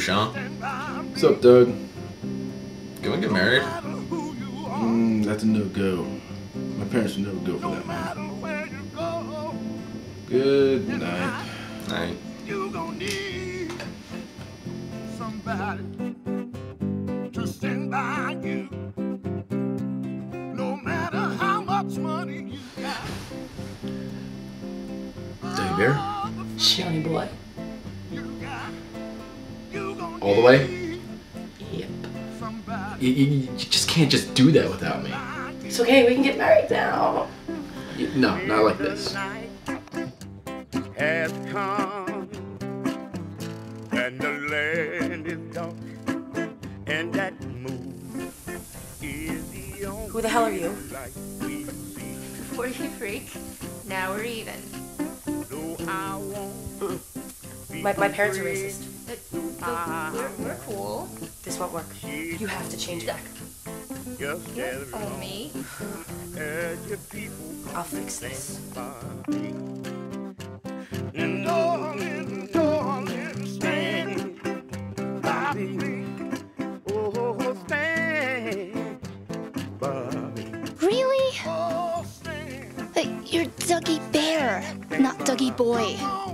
Sean. What's up, Doug? Can we get married? Mm, that's a no-go. My parents would never go for that, man. Good night. Night. You gon' need somebody to stand by you. No matter how much money you got. Dougie Bear? Shawnee boy. All the way? Yep. You, you, you just can't just do that without me. It's okay, we can get married now. You- no, not like this. Has come and the land is dark and that moon is the only Who the hell are you? light we see. Before you freak, now we're even. Though My, my parents are racist. But, ah. but we're, we're cool. This won't work. You have to change back. just as Oh, me? as your people I'll fix this. And darling, darling, stand by me. Oh, stand by me. Really? Oh, stand you're Dougie Bear, not Dougie Boy. on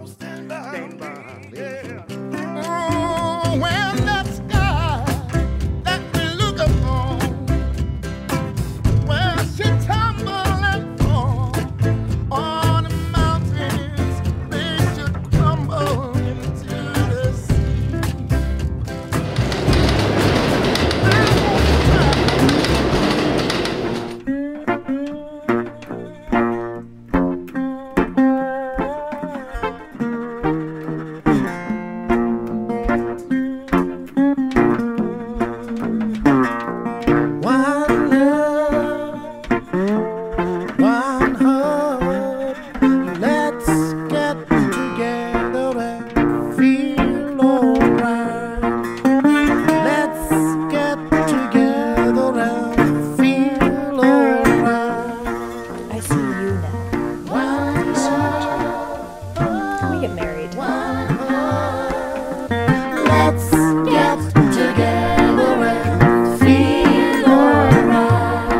Let's get together and feel alright.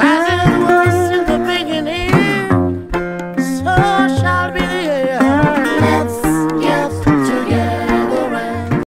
As it was in the beginning, so shall be.